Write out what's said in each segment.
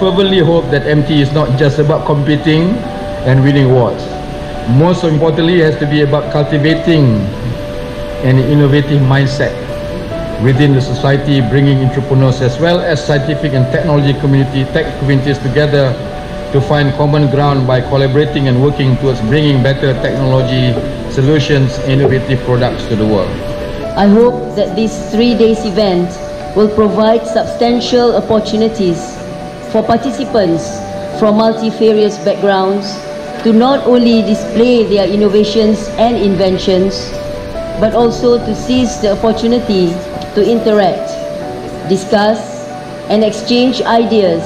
fervently hope that MT is not just about competing and winning awards. Most importantly, it has to be about cultivating an innovative mindset within the society, bringing entrepreneurs as well as scientific and technology community, tech communities together to find common ground by collaborating and working towards bringing better technology solutions, innovative products to the world. I hope that this three days event will provide substantial opportunities for participants from multifarious backgrounds to not only display their innovations and inventions, but also to seize the opportunity to interact, discuss, and exchange ideas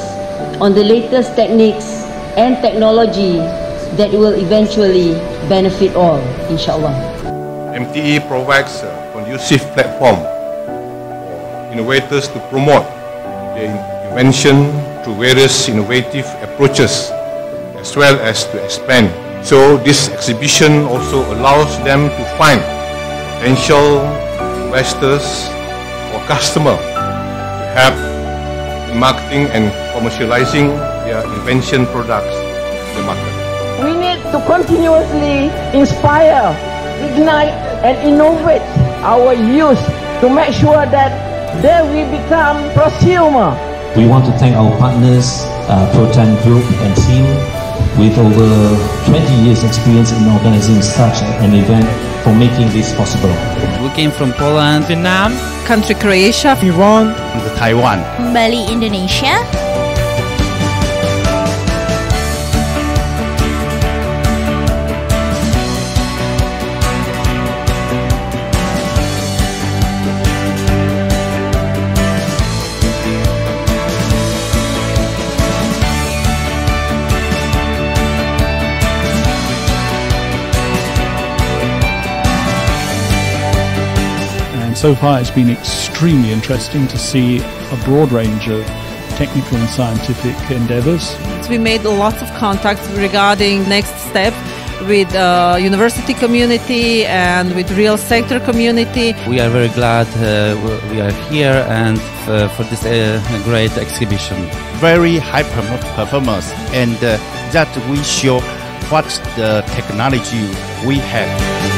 on the latest techniques and technology that will eventually benefit all, inshallah. MTE provides a conducive platform for innovators to promote their invention through various innovative approaches as well as to expand. So this exhibition also allows them to find potential investors or customers to help in marketing and commercializing their invention products in the market. We need to continuously inspire, ignite and innovate our youth to make sure that they will become prosumer. We want to thank our partners, uh, Protem Group and team with over 20 years experience in organizing such an event for making this possible. We came from Poland, Vietnam, country Croatia, Iran, and Taiwan, Bali, Indonesia. So far it's been extremely interesting to see a broad range of technical and scientific endeavors. We made a lot of contacts regarding next step with uh, university community and with real sector community. We are very glad uh, we are here and uh, for this uh, great exhibition. Very high performance and uh, that we show what the technology we have.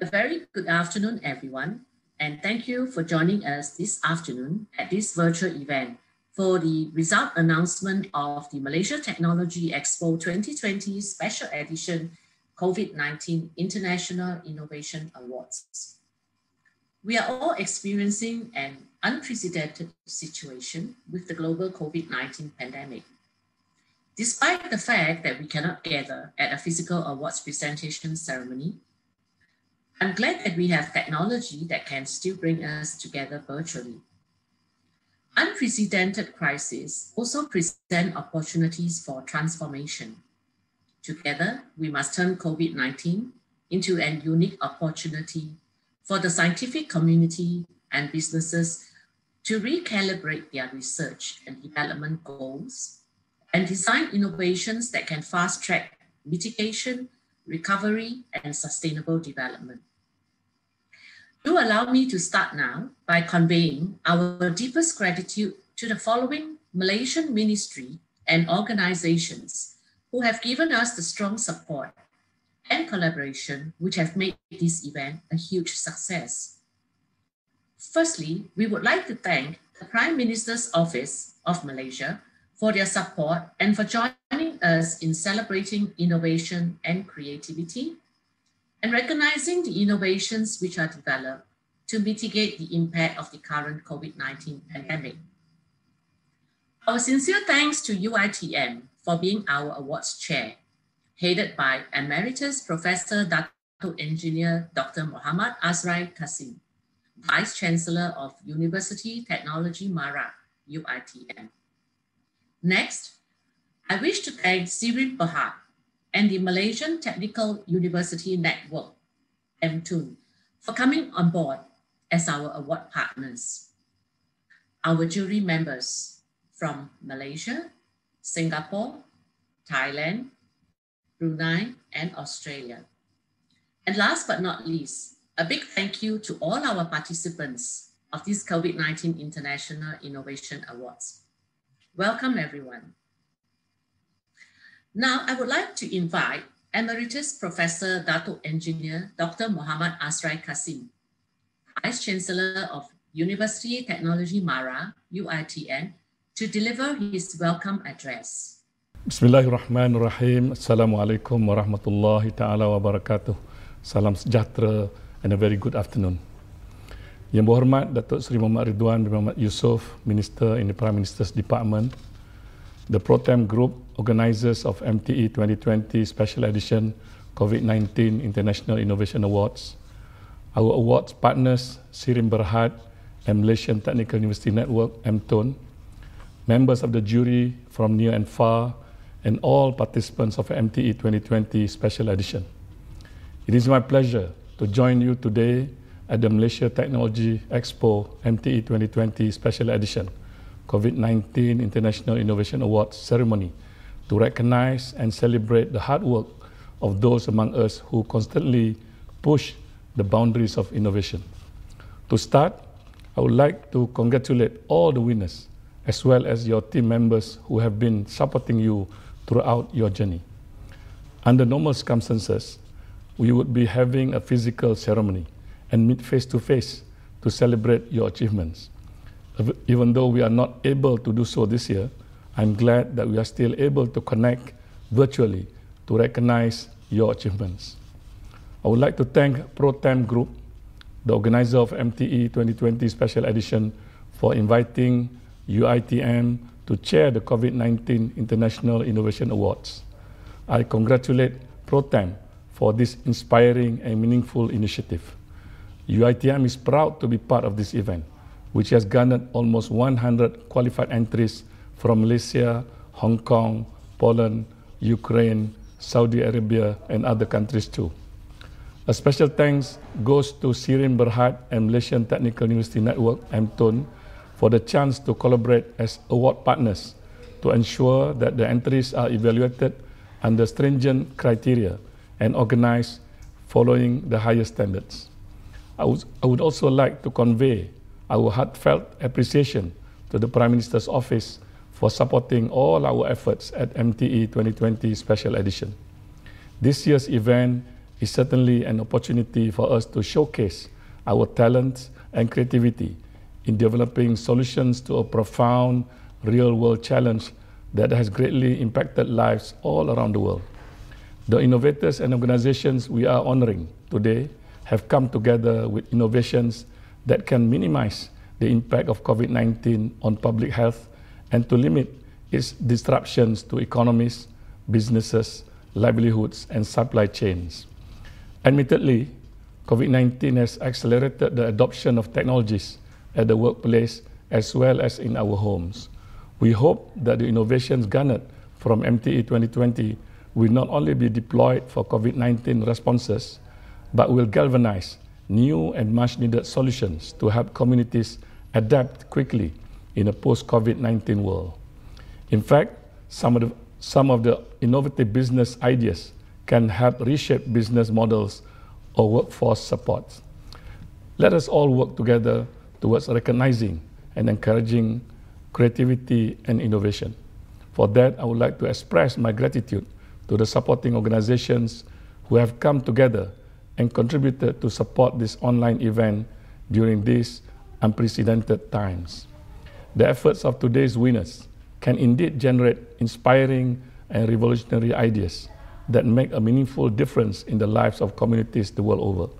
A very good afternoon, everyone, and thank you for joining us this afternoon at this virtual event for the result announcement of the Malaysia Technology Expo 2020 Special Edition COVID-19 International Innovation Awards. We are all experiencing an unprecedented situation with the global COVID-19 pandemic. Despite the fact that we cannot gather at a physical awards presentation ceremony, I'm glad that we have technology that can still bring us together virtually. Unprecedented crises also present opportunities for transformation. Together, we must turn COVID-19 into an unique opportunity for the scientific community and businesses to recalibrate their research and development goals and design innovations that can fast track mitigation, recovery, and sustainable development. Do allow me to start now by conveying our deepest gratitude to the following Malaysian ministry and organizations who have given us the strong support and collaboration which have made this event a huge success. Firstly, we would like to thank the Prime Minister's Office of Malaysia for their support and for joining us in celebrating innovation and creativity and recognizing the innovations which are developed to mitigate the impact of the current COVID-19 pandemic. Our sincere thanks to UITM for being our awards chair, headed by Emeritus Professor Dr. Engineer Dr. Muhammad Azrai Kasim. Vice Chancellor of University Technology Mara, UITM. Next, I wish to thank Sirim Berhad and the Malaysian Technical University Network, MTUN, for coming on board as our award partners. Our jury members from Malaysia, Singapore, Thailand, Brunei, and Australia. And last but not least, a big thank you to all our participants of this COVID-19 International Innovation Awards. Welcome everyone. Now I would like to invite Emeritus Professor Dato Engineer Dr. Muhammad Azrai Kasim, Vice Chancellor of University Technology Mara, UITM, to deliver his welcome address. Bismillahirrahmanirrahim. Assalamualaikum warahmatullahi taala wabarakatuh. Salam sejahtera and a very good afternoon. Yang berhormat Datuk Seri Muhammad Ridwan bin Muhammad Yusof, Minister in the Prime Minister's Department, the Protem Group, organizers of MTE 2020 Special Edition COVID-19 International Innovation Awards, our awards partners, Sirim Berhad and Malaysian Technical University Network, MTUN, members of the jury from near and far, and all participants of MTE 2020 Special Edition. It is my pleasure to join you today at the Malaysia Technology Expo MTE 2020 Special Edition COVID-19 International Innovation Awards ceremony to recognize and celebrate the hard work of those among us who constantly push the boundaries of innovation. To start, I would like to congratulate all the winners as well as your team members who have been supporting you throughout your journey. Under normal circumstances, we would be having a physical ceremony and meet face to face to celebrate your achievements. Even though we are not able to do so this year, I'm glad that we are still able to connect virtually to recognize your achievements. I would like to thank ProTem Group, the organizer of MTE 2020 Special Edition, for inviting UITM to chair the COVID-19 International Innovation Awards. I congratulate ProTem for this inspiring and meaningful initiative. UITM is proud to be part of this event, which has garnered almost 100 qualified entries from Malaysia, Hong Kong, Poland, Ukraine, Saudi Arabia, and other countries too. A special thanks goes to Sirim Berhad and Malaysian Technical University Network, MTUN, for the chance to collaborate as award partners to ensure that the entries are evaluated under stringent criteria and organized following the highest standards. I would, I would also like to convey our heartfelt appreciation to the Prime Minister's Office for supporting all our efforts at MTE 2020 Special Edition. This year's event is certainly an opportunity for us to showcase our talents and creativity in developing solutions to a profound real world challenge that has greatly impacted lives all around the world. The innovators and organizations we are honoring today have come together with innovations that can minimize the impact of COVID 19 on public health and to limit its disruptions to economies, businesses, livelihoods, and supply chains. Admittedly, COVID 19 has accelerated the adoption of technologies at the workplace as well as in our homes. We hope that the innovations garnered from MTE 2020 will not only be deployed for COVID 19 responses, but will galvanize new and much needed solutions to help communities adapt quickly in a post COVID 19 world. In fact, some of, the, some of the innovative business ideas can help reshape business models or workforce support. Let us all work together towards recognizing and encouraging creativity and innovation. For that, I would like to express my gratitude to the supporting organizations who have come together and contributed to support this online event during these unprecedented times. The efforts of today's winners can indeed generate inspiring and revolutionary ideas that make a meaningful difference in the lives of communities the world over.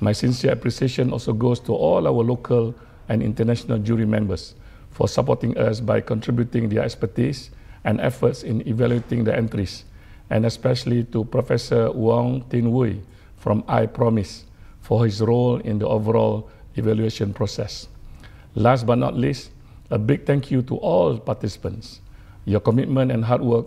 My sincere appreciation also goes to all our local and international jury members for supporting us by contributing their expertise and efforts in evaluating the entries, and especially to Professor Wong Tin Wui from iPROMISE for his role in the overall evaluation process. Last but not least, a big thank you to all participants. Your commitment and hard work,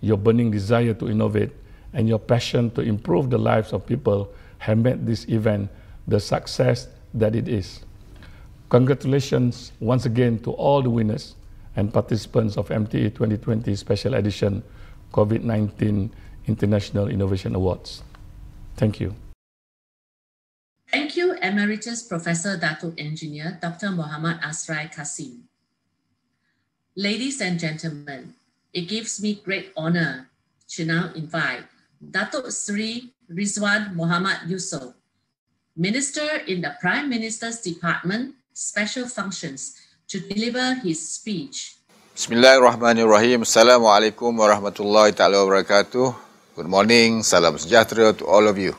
your burning desire to innovate, and your passion to improve the lives of people have made this event the success that it is. Congratulations once again to all the winners and participants of MTE 2020 Special Edition COVID-19 International Innovation Awards. Thank you. Thank you, Emeritus Professor Dato Engineer Dr. Mohammad Azrai Kasim. Ladies and gentlemen, it gives me great honor to now invite Dato Sri Rizwan Muhammad Yusof, Minister in the Prime Minister's Department, Special Functions, to deliver his speech. Bismillahirrahmanirrahim. Assalamualaikum warahmatullahi taala wabarakatuh. Good morning, salam sejahtera to all of you.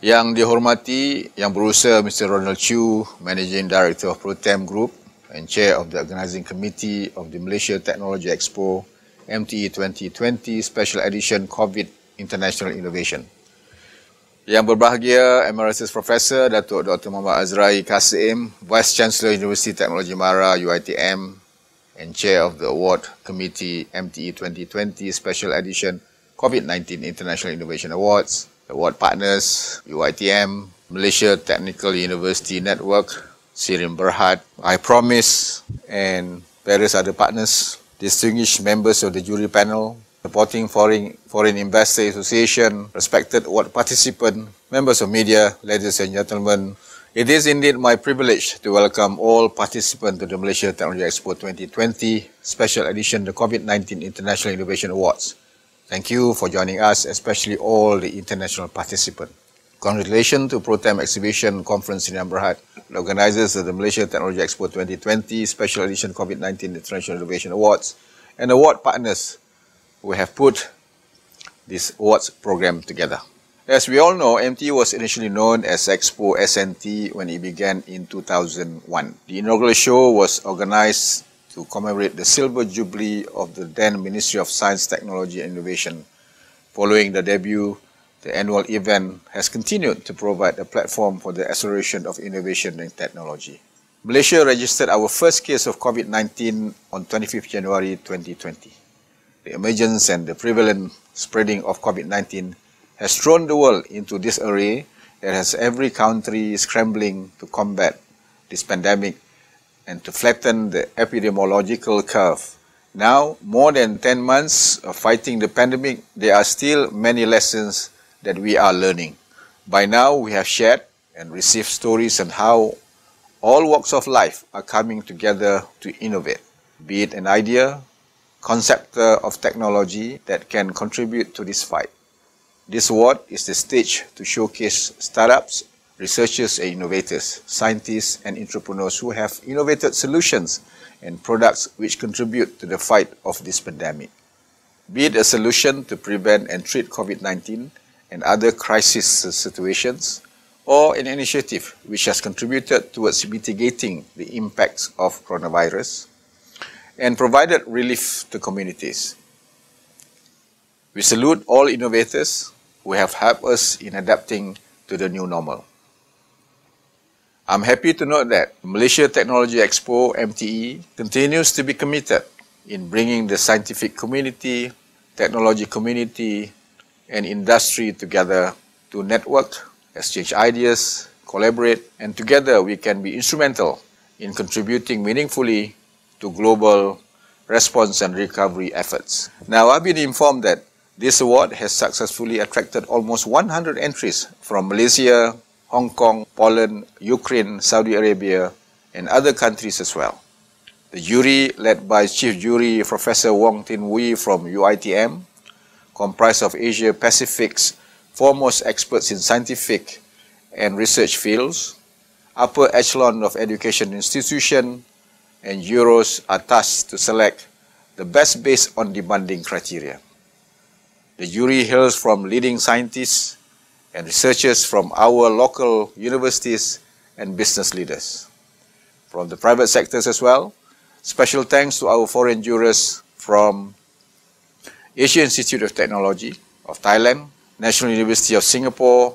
Yang dihormati, yang berusaha Mr. Ronald Chu, Managing Director of Protem Group, and Chair of the Organizing Committee of the Malaysia Technology Expo MTE 2020 Special Edition COVID International Innovation. Yang berbahagia Emeritus Professor Datuk Dr. Muhammad Azrai Kasim, Vice Chancellor University Technology Mara UiTM and Chair of the Award Committee MTE 2020 Special Edition COVID-19 International Innovation Awards, award partners UiTM, Malaysia Technical University Network, Sirim Berhad, iPROMISE, and various other partners, distinguished members of the jury panel, supporting Foreign, Foreign Investor Association, respected award participant, members of media, ladies and gentlemen, it is indeed my privilege to welcome all participants to the Malaysia Technology Expo 2020 Special Edition the COVID-19 International Innovation Awards. Thank you for joining us, especially all the international participants. Congratulations to ProTem Exhibition Conference in Berhad, the organizers of the Malaysia Technology Expo 2020 Special Edition COVID-19 International Innovation Awards, and award partners who have put this awards program together. As we all know, MT was initially known as Expo SNT when it began in 2001. The inaugural show was organized to commemorate the silver jubilee of the then Ministry of Science, Technology and Innovation following the debut the annual event has continued to provide a platform for the acceleration of innovation and technology. Malaysia registered our first case of COVID-19 on 25th January 2020. The emergence and the prevalent spreading of COVID-19 has thrown the world into this array that has every country scrambling to combat this pandemic and to flatten the epidemiological curve. Now, more than 10 months of fighting the pandemic, there are still many lessons that we are learning. By now, we have shared and received stories on how all walks of life are coming together to innovate, be it an idea, concept of technology that can contribute to this fight. This award is the stage to showcase startups, researchers and innovators, scientists and entrepreneurs who have innovated solutions and products which contribute to the fight of this pandemic. Be it a solution to prevent and treat COVID-19 and other crisis situations, or an initiative which has contributed towards mitigating the impacts of coronavirus and provided relief to communities. We salute all innovators who have helped us in adapting to the new normal. I'm happy to note that Malaysia Technology Expo MTE continues to be committed in bringing the scientific community, technology community, and industry together to network exchange ideas, collaborate, and together we can be instrumental in contributing meaningfully to global response and recovery efforts. Now, I've been informed that this award has successfully attracted almost 100 entries from Malaysia, Hong Kong, Poland, Ukraine, Saudi Arabia, and other countries as well. The jury, led by Chief Jury Professor Wong Tin Wui from UITM, comprised of Asia Pacific's foremost experts in scientific and research fields, upper echelon of education institution, and jurors are tasked to select the best based on demanding criteria. The jury hails from leading scientists and researchers from our local universities and business leaders. From the private sectors as well, special thanks to our foreign jurors from Asia Institute of Technology of Thailand, National University of Singapore,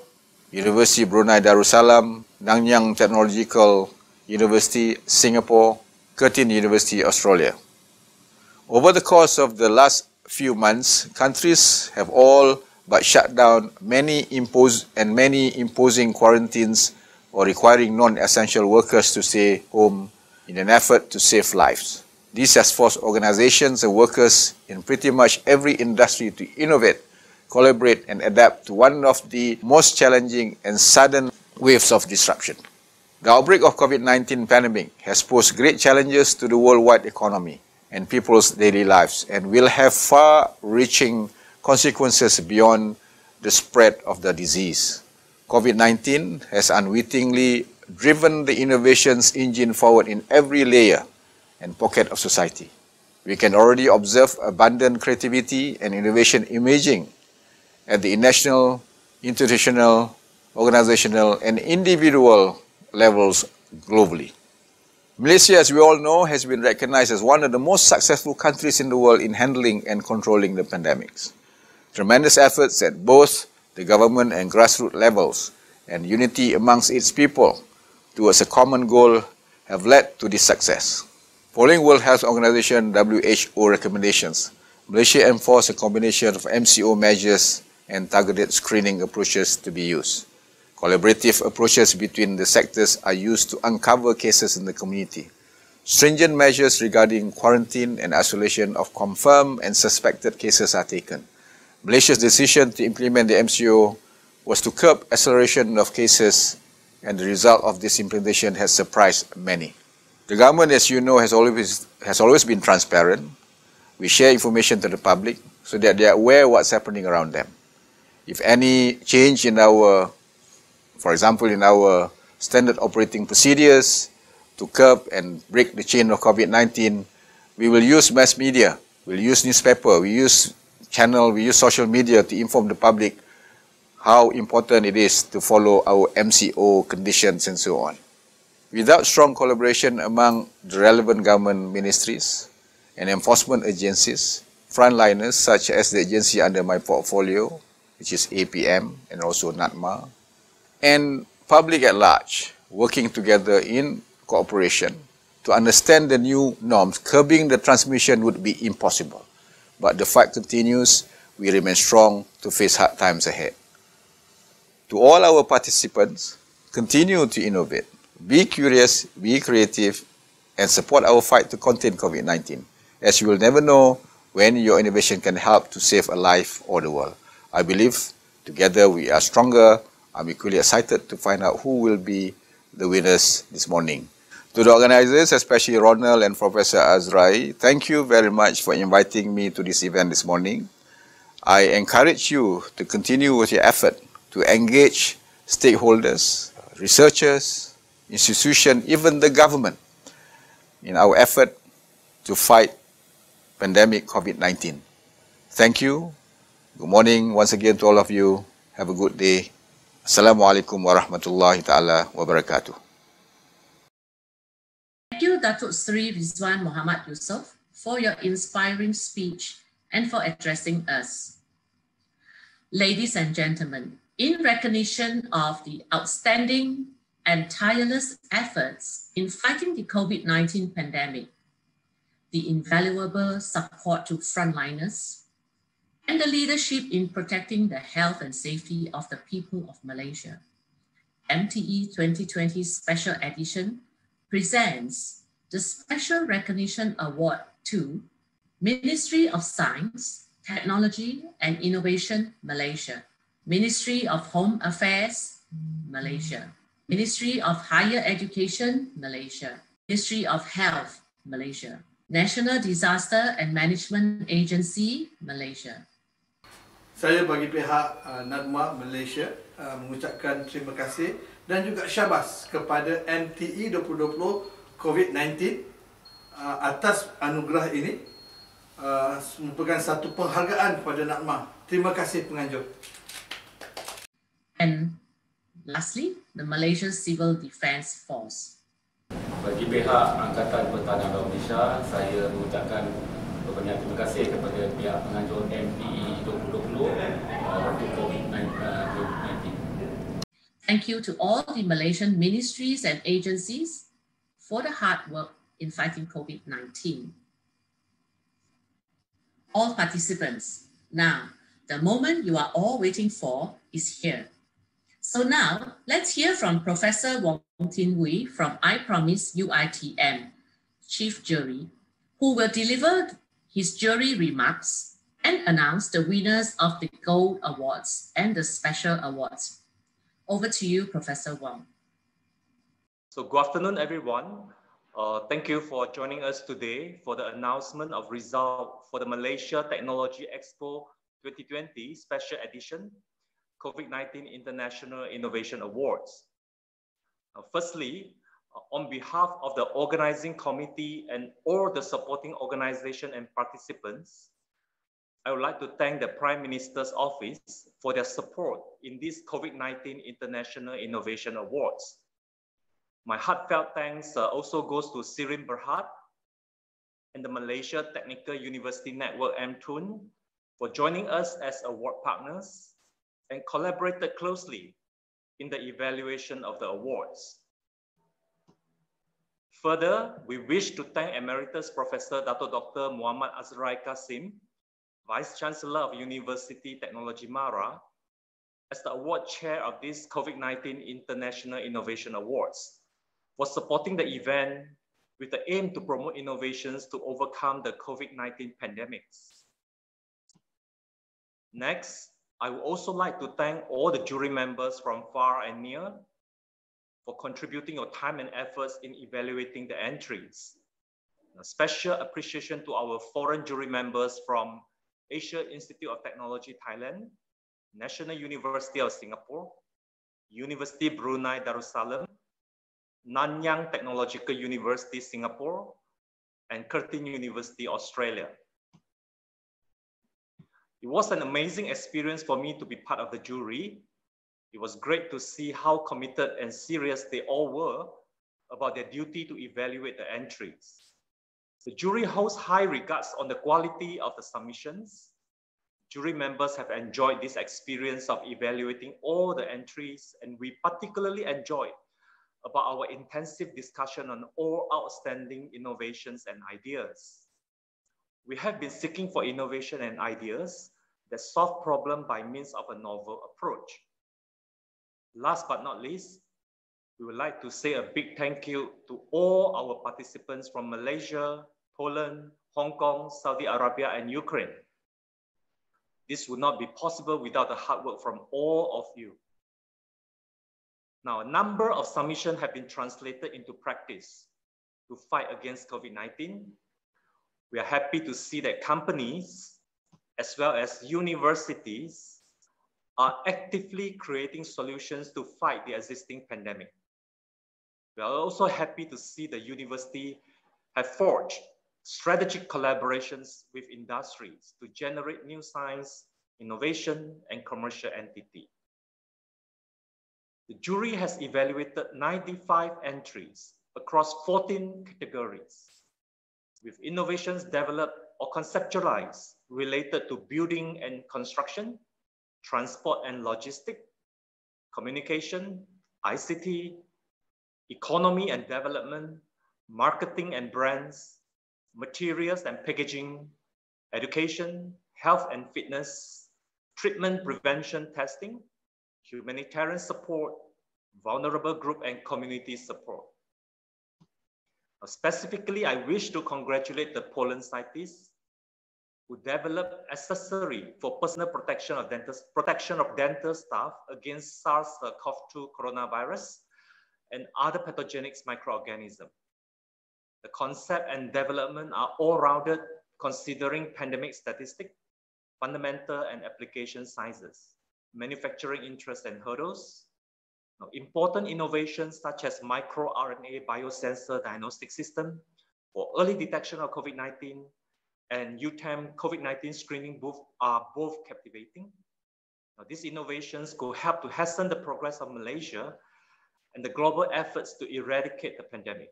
University Brunei Darussalam, Nanyang Technological University, Singapore, Curtin University, Australia. Over the course of the last few months, countries have all but shut down many impose and many imposing quarantines or requiring non-essential workers to stay home in an effort to save lives. This has forced organizations and workers in pretty much every industry to innovate collaborate and adapt to one of the most challenging and sudden waves of disruption. The outbreak of COVID-19 pandemic has posed great challenges to the worldwide economy and people's daily lives and will have far-reaching consequences beyond the spread of the disease. COVID-19 has unwittingly driven the innovations engine forward in every layer and pocket of society. We can already observe abundant creativity and innovation emerging at the national, institutional, organizational, and individual levels globally. Malaysia, as we all know, has been recognized as one of the most successful countries in the world in handling and controlling the pandemics. Tremendous efforts at both the government and grassroots levels and unity amongst its people towards a common goal have led to this success. Following World Health Organization WHO recommendations, Malaysia enforced a combination of MCO measures and targeted screening approaches to be used. Collaborative approaches between the sectors are used to uncover cases in the community. Stringent measures regarding quarantine and isolation of confirmed and suspected cases are taken. Malaysia's decision to implement the MCO was to curb acceleration of cases and the result of this implementation has surprised many. The government, as you know, has always, has always been transparent. We share information to the public so that they are aware what's happening around them if any change in our, for example, in our standard operating procedures to curb and break the chain of COVID-19, we will use mass media, we'll use newspaper, we use channel, we use social media to inform the public how important it is to follow our MCO conditions and so on. Without strong collaboration among the relevant government ministries and enforcement agencies, frontliners such as the agency under my portfolio, which is APM and also NADMA, and public at large working together in cooperation to understand the new norms, curbing the transmission would be impossible. But the fight continues, we remain strong to face hard times ahead. To all our participants, continue to innovate, be curious, be creative, and support our fight to contain COVID-19, as you will never know when your innovation can help to save a life or the world. I believe together we are stronger. I'm equally excited to find out who will be the winners this morning. To the organizers, especially Ronald and Professor Azrai, thank you very much for inviting me to this event this morning. I encourage you to continue with your effort to engage stakeholders, researchers, institutions, even the government in our effort to fight pandemic COVID-19. Thank you. Good morning once again to all of you. Have a good day. Assalamualaikum warahmatullahi taala wabarakatuh. You, Datuk Sri Rizwan Muhammad Yusof, for your inspiring speech and for addressing us. Ladies and gentlemen, in recognition of the outstanding and tireless efforts in fighting the COVID 19 pandemic, the invaluable support to frontliners, and the leadership in protecting the health and safety of the people of Malaysia. MTE 2020 Special Edition presents the Special Recognition Award to Ministry of Science, Technology and Innovation, Malaysia, Ministry of Home Affairs, Malaysia, Ministry of Higher Education, Malaysia, Ministry of Health, Malaysia, National Disaster and Management Agency, Malaysia. Saya bagi pihak uh, NADMA Malaysia uh, mengucapkan terima kasih dan juga syabas kepada MTE 2020 COVID-19 uh, atas anugerah ini uh, merupakan satu penghargaan kepada NADMA. Terima kasih penganjur. And lastly, the Malaysian Civil Defence Force. Bagi pihak Angkatan Pertahanan Malaysia, saya mengucapkan banyak terima kasih kepada pihak penganjur MPE 2020 untuk COVID-19. Thank you to all the Malaysian ministries and agencies for the hard work in fighting COVID-19. All participants, now, the moment you are all waiting for is here. So now, let's hear from Professor Wong Tin Wui from iPROMISE UITM, Chief Jury, who will deliver his jury remarks and announce the winners of the Gold Awards and the Special Awards. Over to you, Professor Wong. So good afternoon, everyone. Uh, thank you for joining us today for the announcement of result for the Malaysia Technology Expo 2020 Special Edition COVID-19 International Innovation Awards. Uh, firstly, uh, on behalf of the organizing committee and all the supporting organization and participants, I would like to thank the Prime Minister's Office for their support in this COVID-19 International Innovation Awards. My heartfelt thanks uh, also goes to Sirim Berhad and the Malaysia Technical University Network MTUN for joining us as award partners and collaborated closely in the evaluation of the awards. Further, we wish to thank Emeritus Professor Dato Dr. Muhammad Azrai Kasim, Vice Chancellor of University Technology Mara, as the award chair of this COVID-19 International Innovation Awards for supporting the event with the aim to promote innovations to overcome the COVID-19 pandemics. Next, I would also like to thank all the jury members from far and near for contributing your time and efforts in evaluating the entries. A special appreciation to our foreign jury members from Asia Institute of Technology Thailand, National University of Singapore, University Brunei Darussalam, Nanyang Technological University Singapore, and Curtin University Australia. It was an amazing experience for me to be part of the jury. It was great to see how committed and serious they all were about their duty to evaluate the entries. The jury holds high regards on the quality of the submissions. Jury members have enjoyed this experience of evaluating all the entries, and we particularly enjoyed about our intensive discussion on all outstanding innovations and ideas. We have been seeking for innovation and ideas that solve problem by means of a novel approach. Last but not least, we would like to say a big thank you to all our participants from Malaysia, Poland, Hong Kong, Saudi Arabia, and Ukraine. This would not be possible without the hard work from all of you. Now, a number of submissions have been translated into practice to fight against COVID-19. We are happy to see that companies as well as universities are actively creating solutions to fight the existing pandemic. We are also happy to see the university have forged strategic collaborations with industries to generate new science, innovation, and commercial entity. The jury has evaluated 95 entries across 14 categories, with innovations developed or conceptualized related to building and construction, transport and logistics, communication, ICT, economy and development, marketing and brands, materials and packaging, education, health and fitness, treatment prevention testing, humanitarian support, vulnerable group and community support. Uh, specifically, I wish to congratulate the Poland scientists who developed accessory for personal protection of dental, protection of dental staff against SARS-CoV-2 coronavirus and other pathogenic microorganisms. The concept and development are all rounded considering pandemic statistics, fundamental and application sizes, manufacturing interest and hurdles, important innovations such as microRNA biosensor diagnostic system for early detection of COVID-19 and UTAM COVID-19 screening booth are both captivating. Now, these innovations could help to hasten the progress of Malaysia and the global efforts to eradicate the pandemic.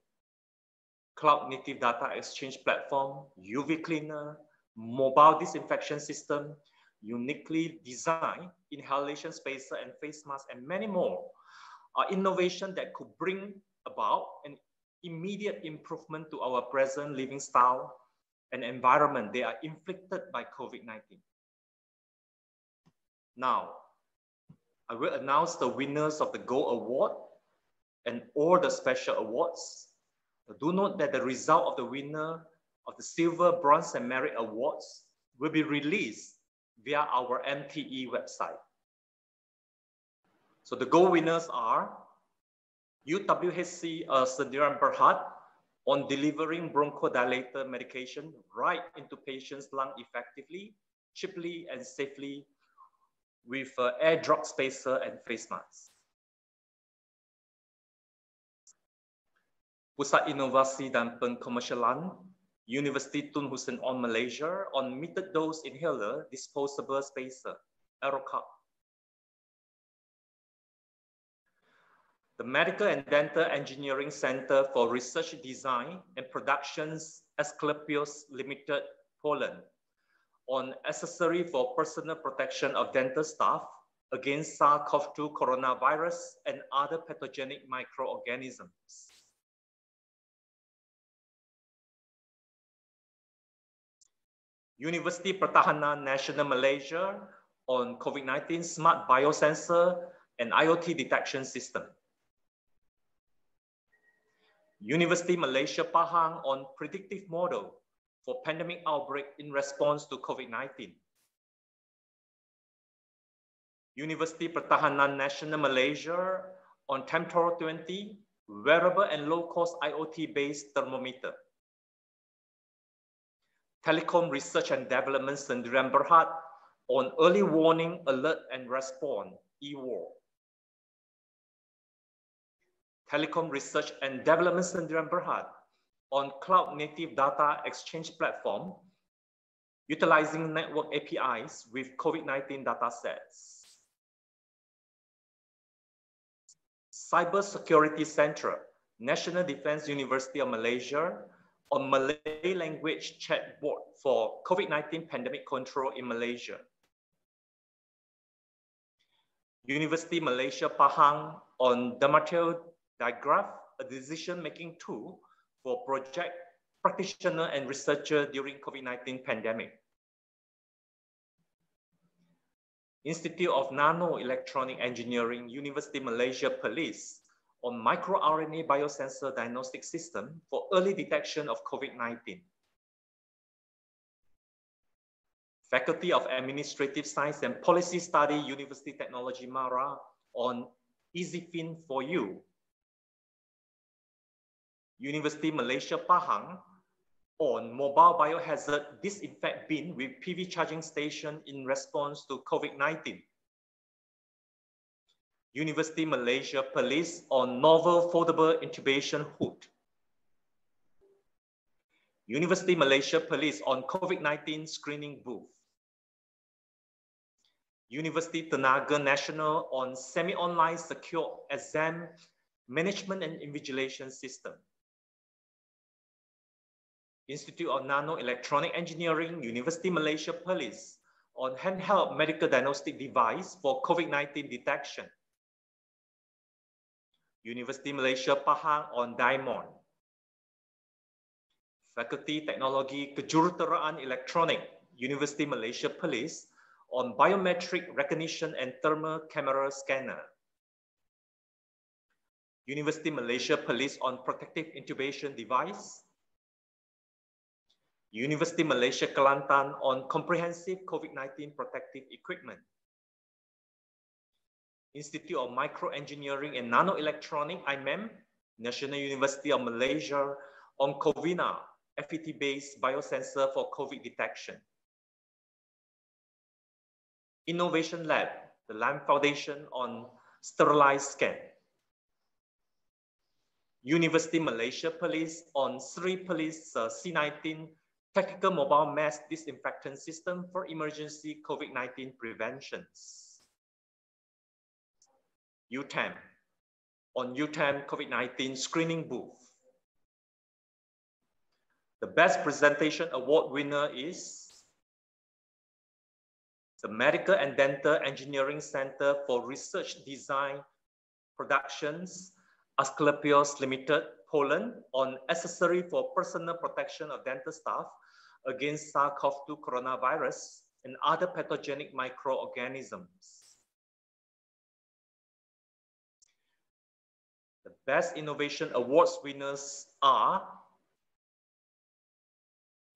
Cloud native data exchange platform, UV cleaner, mobile disinfection system, uniquely designed inhalation spacer and face mask, and many more are innovation that could bring about an immediate improvement to our present living style and environment they are inflicted by COVID-19. Now, I will announce the winners of the Gold Award and all the special awards. Do note that the result of the winner of the Silver, Bronze, and Merit Awards will be released via our MTE website. So the gold winners are UWHC uh, Sdn Bhd on delivering bronchodilator medication right into patients' lung effectively, cheaply, and safely with uh, air spacer and face masks. Pusat Inovasi dan Pengkomersialan University Tun Hussein Onn Malaysia on metered dose inhaler disposable spacer, AeroCup. the Medical and Dental Engineering Center for Research Design and Productions Asclepios Limited, Poland, on accessory for personal protection of dental staff against SARS-CoV-2 coronavirus and other pathogenic microorganisms. University Pertahanan National Malaysia on COVID-19 smart biosensor and IoT detection system. University Malaysia Pahang on predictive model for pandemic outbreak in response to COVID-19. University Pertahanan National Malaysia on Temptor 20 wearable and low-cost IoT-based thermometer. Telecom Research and Development Sdn Bhd on early warning, alert and response, EWAR. Telecom Research and Development Sdn Bhd on cloud native data exchange platform utilizing network APIs with COVID-19 datasets. Cybersecurity Center, National Defense University of Malaysia on Malay language chatbot for COVID-19 pandemic control in Malaysia. University Malaysia Pahang on DEMATEL digraph, a decision-making tool for project practitioner and researcher during COVID-19 pandemic. Institute of Nano-Electronic Engineering, University Malaysia Perlis on microRNA biosensor diagnostic system for early detection of COVID-19. Faculty of Administrative Science and Policy Study, University Technology Mara on EasyFin for You University Malaysia Pahang on mobile biohazard disinfect bin with PV charging station in response to COVID-19. University Malaysia Perlis on novel foldable intubation hood. University Malaysia Perlis on COVID-19 screening booth. University Tenaga Nasional on semi-online secure exam management and invigilation system. Institute of Nano-Electronic Engineering, University Malaysia Perlis on handheld medical diagnostic device for COVID-19 detection. University Malaysia Pahang on Diamond. Faculty Teknologi Kejuruteraan Elektronik, University Malaysia Perlis on biometric recognition and thermal camera scanner. University Malaysia Perlis on protective intubation device. University Malaysia Kelantan on comprehensive COVID-19 protective equipment. Institute of Microengineering and Nanoelectronic, IMEN, National University of Malaysia on Covina, FET-based biosensor for COVID detection. Innovation Lab, the LAM Foundation on sterilized scan. University Malaysia Perlis on Sri Police uh, C19 Tactical Mobile Mass Disinfectant System for Emergency COVID-19 Preventions. UTEM on UTEM COVID-19 Screening Booth. The Best Presentation Award winner is the Medical and Dental Engineering Center for Research Design Productions, Asclepios Limited, Poland, on accessory for personal protection of dental staff against SARS-CoV-2 coronavirus and other pathogenic microorganisms. Best Innovation Awards winners are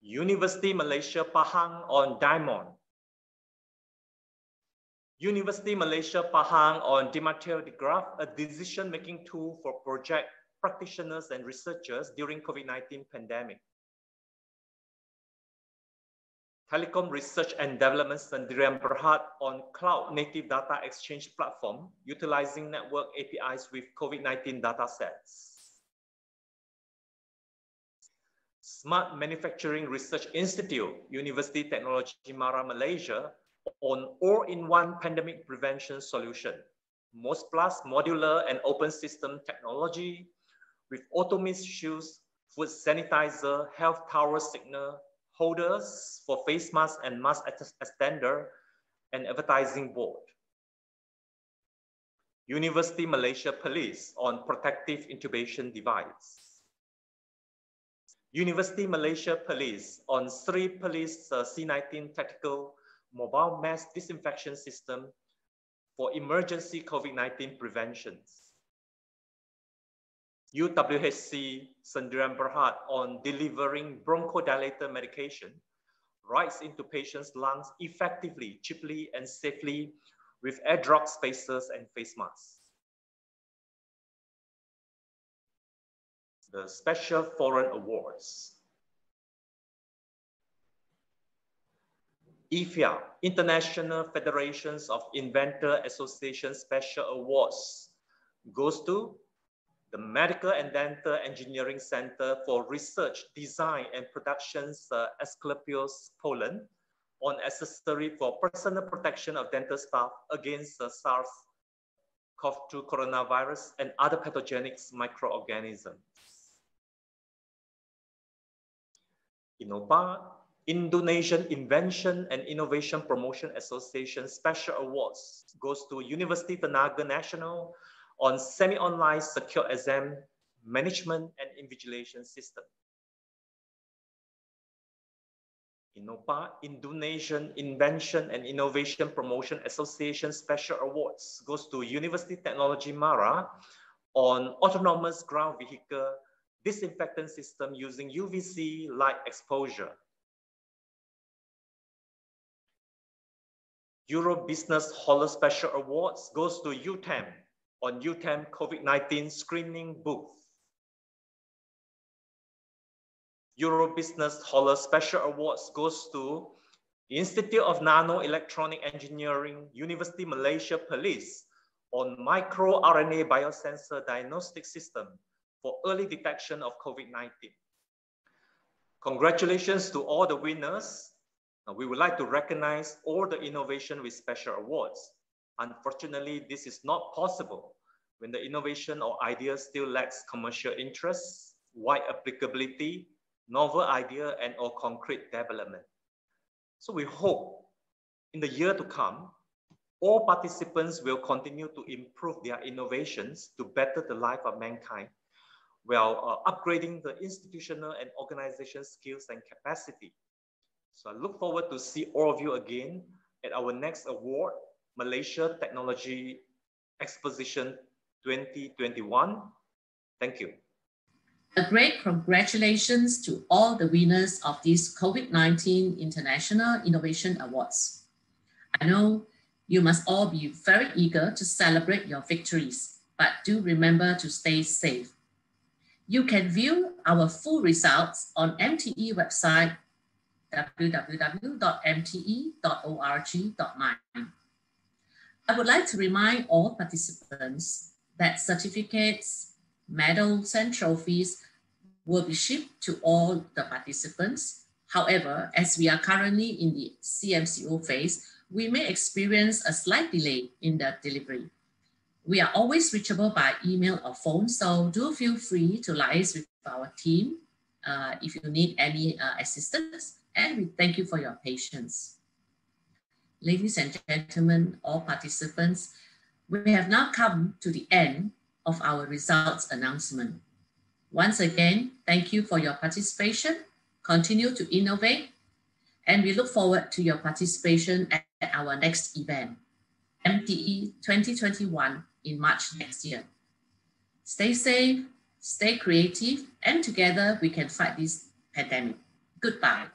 University Malaysia Pahang on Diamond, University Malaysia Pahang on DEMATEL Graph, a decision-making tool for project practitioners and researchers during COVID-19 pandemic. Telecom Research and Development Sdn Berhad on Cloud Native Data Exchange Platform, utilizing network APIs with COVID-19 data sets. Smart Manufacturing Research Institute, University Technology Mara, Malaysia, on all-in-one pandemic prevention solution, MOS Plus modular and open system technology with automist shoes, food sanitizer, health tower signal, holders for face mask and mask extender, and advertising board. University Malaysia Perlis on protective intubation device. University Malaysia Perlis on three Police uh, C19 tactical mobile mass disinfection system for emergency COVID-19 preventions. UWHC Sdn Berhad on delivering bronchodilator medication right into patients' lungs effectively, cheaply, and safely with air AirDrop spacers and face masks. The Special Foreign Awards. IFIA, International Federations of Inventor Association Special Awards goes to the Medical and Dental Engineering Center for Research, Design and Productions, uh, Asclepios, Poland, on accessory for personal protection of dental staff against uh, SARS-CoV-2 coronavirus and other pathogenic microorganisms. INOPA, Indonesian Invention and Innovation Promotion Association Special Awards goes to University Tenaga Nasional on semi-online secure exam management and invigilation system. INOPA, Indonesian Invention and Innovation Promotion Association Special Awards goes to University Technology Mara on autonomous ground vehicle disinfectant system using UVC light exposure. Euro Business Haller Special Awards goes to UTEM on UTEM COVID-19 screening booth. Euro Business Haller Special Awards goes to Institute of Nano Electronic Engineering, University Malaysia Perlis on microRNA biosensor diagnostic system for early detection of COVID-19. Congratulations to all the winners. We would like to recognize all the innovation with special awards. Unfortunately, this is not possible when the innovation or idea still lacks commercial interest, wide applicability, novel idea, and or concrete development. So we hope in the year to come, all participants will continue to improve their innovations to better the life of mankind while uh, upgrading the institutional and organization skills and capacity. So I look forward to see all of you again at our next award, Malaysia Technology Exposition 2021. Thank you. A great congratulations to all the winners of these COVID-19 International Innovation Awards. I know you must all be very eager to celebrate your victories, but do remember to stay safe. You can view our full results on MTE website www.mte.org.my. I would like to remind all participants that certificates medals and trophies will be shipped to all the participants. However, as we are currently in the CMCO phase, we may experience a slight delay in the delivery. We are always reachable by email or phone, so do feel free to liaise with our team uh, if you need any uh, assistance, and we thank you for your patience. Ladies and gentlemen, all participants, we have now come to the end of our results announcement. Once again, thank you for your participation. Continue to innovate, and we look forward to your participation at our next event, MTE 2021 in March next year. Stay safe, stay creative, and together we can fight this pandemic. Goodbye.